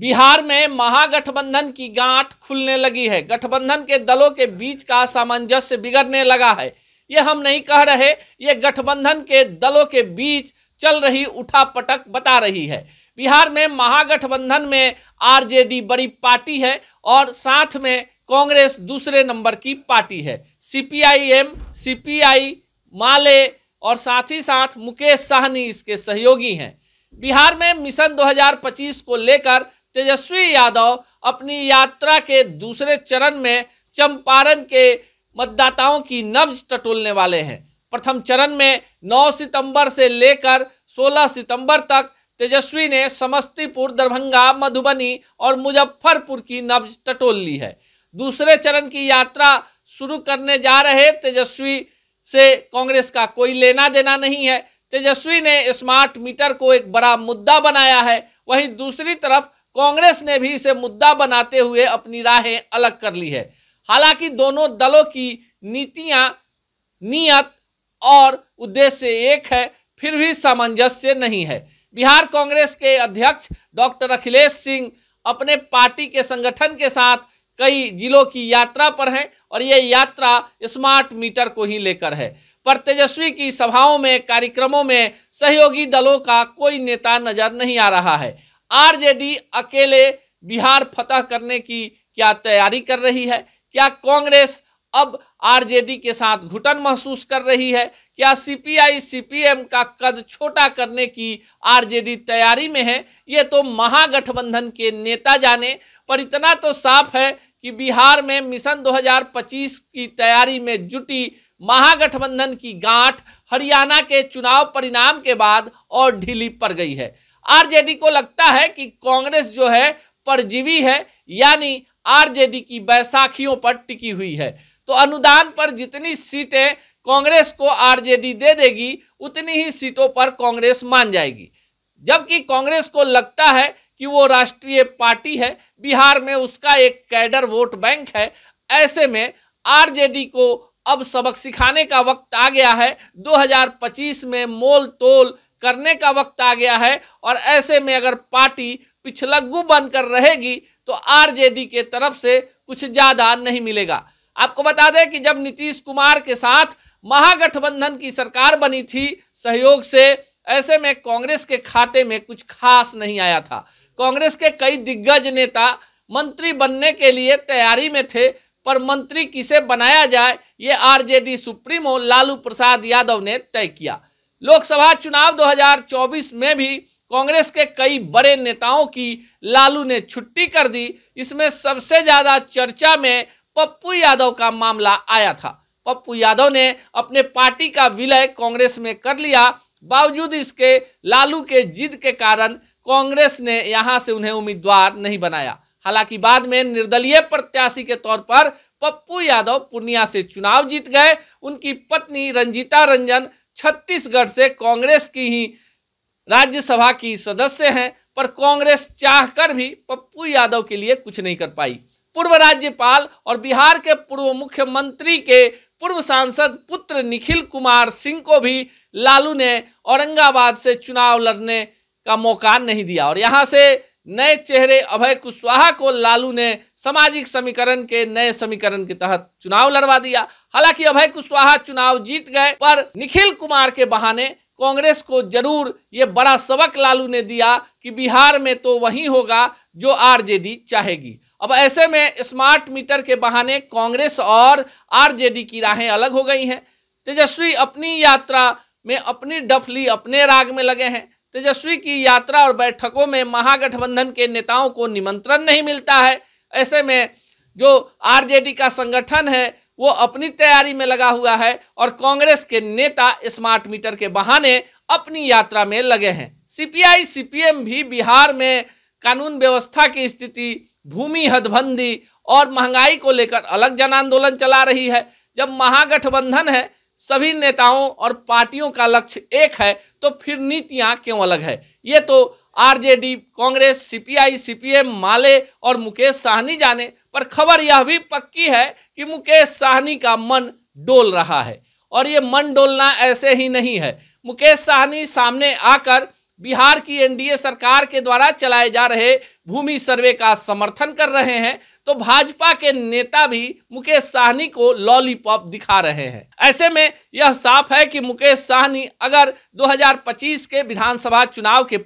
बिहार में महागठबंधन की गांठ खुलने लगी है। गठबंधन के दलों के बीच का सामंजस्य बिगड़ने लगा है। ये हम नहीं कह रहे, ये गठबंधन के दलों के बीच चल रही उठापटक बता रही है। बिहार में महागठबंधन में आरजेडी बड़ी पार्टी है और साथ में कांग्रेस दूसरे नंबर की पार्टी है। सीपीआईएम, सीपीआई, माले और साथ ही साथ मुकेश साहनी इसके सहयोगी हैं। बिहार में मिशन 2025 को लेकर तेजस्वी यादव अपनी यात्रा के दूसरे चरण में चंपारण के मतदाताओं की नब्ज टटोलने वाले हैं। प्रथम चरण में 9 सितंबर से लेकर 16 सितंबर तक तेजस्वी ने समस्तीपुर, दरभंगा, मधुबनी और मुजफ्फरपुर की नब्ज टटोल ली है। दूसरे चरण की यात्रा शुरू करने जा रहे तेजस्वी से कांग्रेस का कोई लेना देना नहीं है। तेजस्वी ने स्मार्ट मीटर को एक बड़ा मुद्दा बनाया है। वहीं दूसरी तरफ़ कांग्रेस ने भी इसे मुद्दा बनाते हुए अपनी राहें अलग कर ली है। हालाँकि दोनों दलों की नीतियाँ, नियत और उद्देश्य एक है, फिर भी सामंजस्य नहीं है। बिहार कांग्रेस के अध्यक्ष डॉक्टर अखिलेश सिंह अपने पार्टी के संगठन के साथ कई जिलों की यात्रा पर हैं और ये यात्रा स्मार्ट मीटर को ही लेकर है। पर तेजस्वी की सभाओं में, कार्यक्रमों में सहयोगी दलों का कोई नेता नज़र नहीं आ रहा है। आरजेडी अकेले बिहार फतह करने की क्या तैयारी कर रही है? क्या कांग्रेस अब आरजेडी के साथ घुटन महसूस कर रही है? क्या सीपीआई, सीपीएम का कद छोटा करने की आरजेडी तैयारी में है? ये तो महागठबंधन के नेता जाने, पर इतना तो साफ़ है कि बिहार में मिशन 2025 की तैयारी में जुटी महागठबंधन की गांठ हरियाणा के चुनाव परिणाम के बाद और ढीली पड़ गई है। आरजेडी को लगता है कि कांग्रेस जो है परजीवी है, यानी आरजेडी की बैसाखियों पर टिकी हुई है। तो अनुदान पर जितनी सीटें कांग्रेस को आरजेडी दे देगी, उतनी ही सीटों पर कांग्रेस मान जाएगी। जबकि कांग्रेस को लगता है कि वो राष्ट्रीय पार्टी है, बिहार में उसका एक कैडर वोट बैंक है, ऐसे में आरजेडी को अब सबक सिखाने का वक्त आ गया है। 2025 में मोल तोल करने का वक्त आ गया है और ऐसे में अगर पार्टी पिछलग्गू बनकर रहेगी तो आरजेडी के तरफ़ से कुछ ज़्यादा नहीं मिलेगा। आपको बता दें कि जब नीतीश कुमार के साथ महागठबंधन की सरकार बनी थी, सहयोग से ऐसे में कांग्रेस के खाते में कुछ खास नहीं आया था। कांग्रेस के कई दिग्गज नेता मंत्री बनने के लिए तैयारी में थे, पर मंत्री किसे बनाया जाए, ये आरजेडी सुप्रीमो लालू प्रसाद यादव ने तय किया। लोकसभा चुनाव 2024 में भी कांग्रेस के कई बड़े नेताओं की लालू ने छुट्टी कर दी। इसमें सबसे ज़्यादा चर्चा में पप्पू यादव का मामला आया था। पप्पू यादव ने अपने पार्टी का विलय कांग्रेस में कर लिया। बावजूद इसके, लालू के जिद के कारण कांग्रेस ने यहाँ से उन्हें उम्मीदवार नहीं बनाया। हालाँकि बाद में निर्दलीय प्रत्याशी के तौर पर पप्पू यादव पूर्णिया से चुनाव जीत गए। उनकी पत्नी रंजीता रंजन छत्तीसगढ़ से कांग्रेस की ही राज्यसभा की सदस्य हैं, पर कांग्रेस चाहकर भी पप्पू यादव के लिए कुछ नहीं कर पाई। पूर्व राज्यपाल और बिहार के पूर्व मुख्यमंत्री के पूर्व सांसद पुत्र निखिल कुमार सिंह को भी लालू ने औरंगाबाद से चुनाव लड़ने का मौका नहीं दिया और यहाँ से नए चेहरे अभय कुशवाहा को लालू ने सामाजिक समीकरण के नए समीकरण के तहत चुनाव लड़वा दिया। हालाँकि अभय कुशवाहा चुनाव जीत गए, पर निखिल कुमार के बहाने कांग्रेस को ज़रूर ये बड़ा सबक लालू ने दिया कि बिहार में तो वही होगा जो आरजेडी चाहेगी। अब ऐसे में स्मार्ट मीटर के बहाने कांग्रेस और आरजेडी की राहें अलग हो गई हैं। तेजस्वी अपनी यात्रा में अपनी डफली अपने राग में लगे हैं। तेजस्वी की यात्रा और बैठकों में महागठबंधन के नेताओं को निमंत्रण नहीं मिलता है। ऐसे में जो आरजेडी का संगठन है, वो अपनी तैयारी में लगा हुआ है और कांग्रेस के नेता स्मार्ट मीटर के बहाने अपनी यात्रा में लगे हैं। सीपीआई, सीपीएम भी बिहार में कानून व्यवस्था की स्थिति, भूमि हदबंदी और महँगाई को लेकर अलग जन आंदोलन चला रही है। जब महागठबंधन है सभी नेताओं और पार्टियों का लक्ष्य एक है तो फिर नीतियाँ क्यों अलग है? ये तो RJD, Congress, CPI, CPM, Male और मुकेश साहनी जाने, पर खबर यह भी पक्की है कि मुकेश साहनी का मन डोल रहा है। और ये मन डोलना ऐसे ही नहीं है। मुकेश साहनी सामने आकर बिहार की एनडीए सरकार के द्वारा चलाए जा रहे भूमि सर्वे का समर्थन कर रहे हैं तो भाजपा के नेता भी मुकेश साहनी को लॉलीपॉप दिखा रहे हैं। ऐसे में यह साफ़ है कि मुकेश साहनी अगर 2025 के विधानसभा चुनाव के